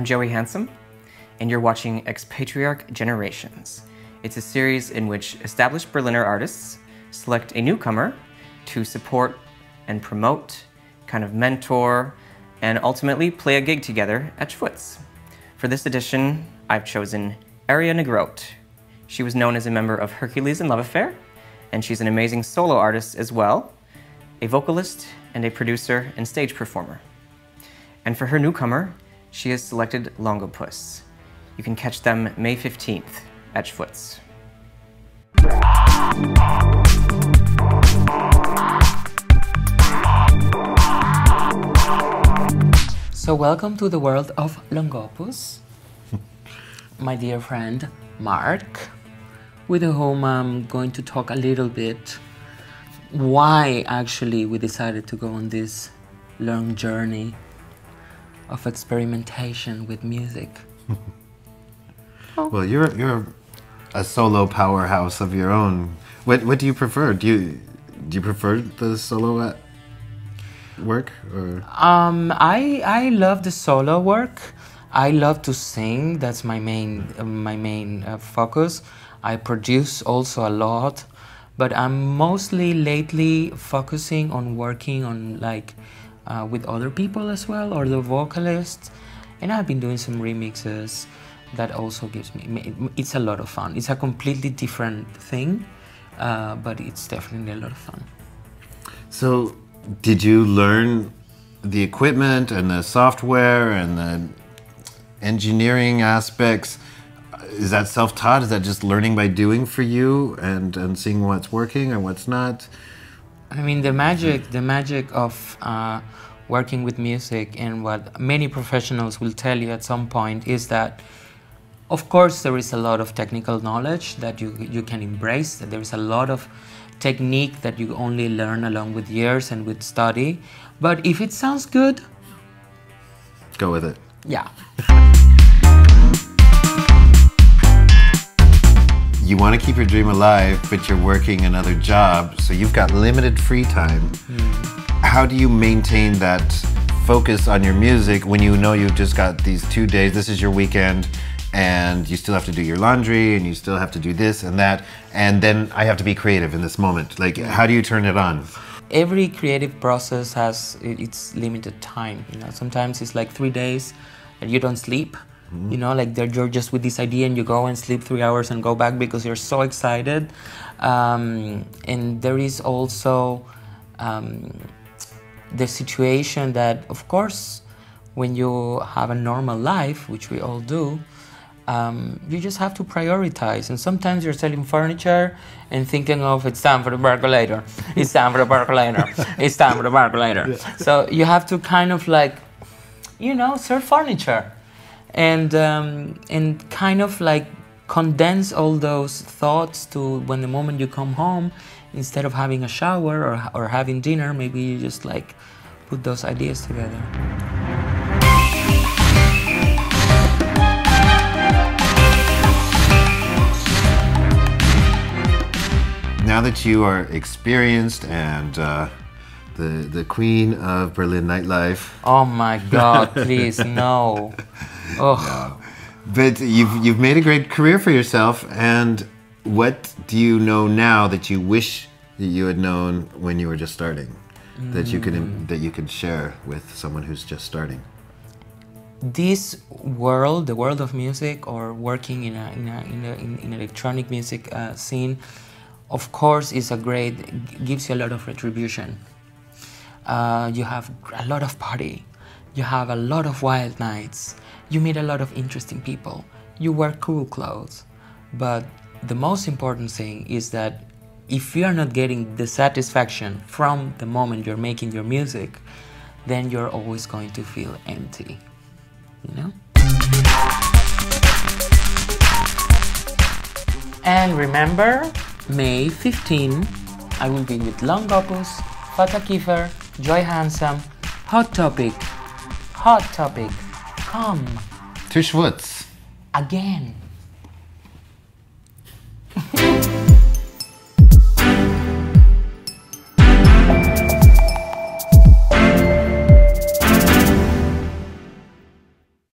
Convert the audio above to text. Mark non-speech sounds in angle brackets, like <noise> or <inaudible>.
I'm Joey Handsome, and you're watching Expatriarch Generations. It's a series in which established Berliner artists select a newcomer to support and promote, kind of mentor, and ultimately play a gig together at SchwuZ. For this edition, I've chosen Aérea Negrot. She was known as a member of Hercules and Love Affair, and she's an amazing solo artist as well, a vocalist and a producer and stage performer. And for her newcomer, she has selected Longopus. You can catch them May 15th at SchwuZ. So, welcome to the world of Longopus, <laughs> my dear friend Mark, with whom I'm going to talk a little bit why actually we decided to go on this long journey of experimentation with music. <laughs> Well, you're you're a solo powerhouse of your own. What what do you prefer? Do you do you prefer the solo work or Um, I I love the solo work. I love to sing. That's my main uh, my main uh, focus. I produce also a lot, but I'm mostly lately focusing on working on like uh, with other people as well or the vocalists. And I've been doing some remixes. That also gives me. It's a lot of fun. It's a completely different thing, uh, but it's definitely a lot of fun. So, did you learn the equipment and the software and the engineering aspects? Is that self-taught? Is that just learning by doing for you and and seeing what's working and what's not? I mean, the magic, the magic of uh, working with music, and what many professionals will tell you at some point is that, of course, there is a lot of technical knowledge that you you can embrace. That there is a lot of technique that you only learn along with years and with study. But if it sounds good, Go with it. yeah, <laughs> You want to keep your dream alive, but you're working another job, so you've got limited free time. Hmm. How do you maintain that focus on your music when you know you've just got these two days? This is your weekend, and you still have to do your laundry, and you still have to do this and that, and then I have to be creative in this moment. Like, hmm. how do you turn it on? every creative process has its limited time you know sometimes it's like three days and you don't sleep you know like they're, you're just with this idea and you go and sleep three hours and go back because you're so excited. Um, and there is also um, the situation that of course when you have a normal life which we all do um, you just have to prioritize. And sometimes you're selling furniture and thinking of it's time for the percolator, it's time for the percolator, it's time for the percolator. <laughs> So you have to kind of like, you know, sell furniture, and um, and kind of like condense all those thoughts to when the moment you come home, instead of having a shower or or having dinner, maybe you just like put those ideas together. Now that you are experienced and uh, the the queen of Berlin nightlife, Oh my God! <laughs> Please no. Oh. But you've you've made a great career for yourself, and what do you know now that you wish that you had known when you were just starting, that you could that you could share with someone who's just starting? this world, the world of music, or working in a in a in, a, in, in electronic music uh, scene, of course, is a great gives you a lot of retribution. Uh, you have a lot of party, you have a lot of wild nights, you meet a lot of interesting people, you wear cool clothes, but the most important thing is that if you are not getting the satisfaction from the moment you're making your music, then you're always going to feel empty you know? And remember, May 15, I will be with Longopus, Fata Kiefer, Joey Handsome, Hot Topic, Hot Topic, come To SchwuZ. again.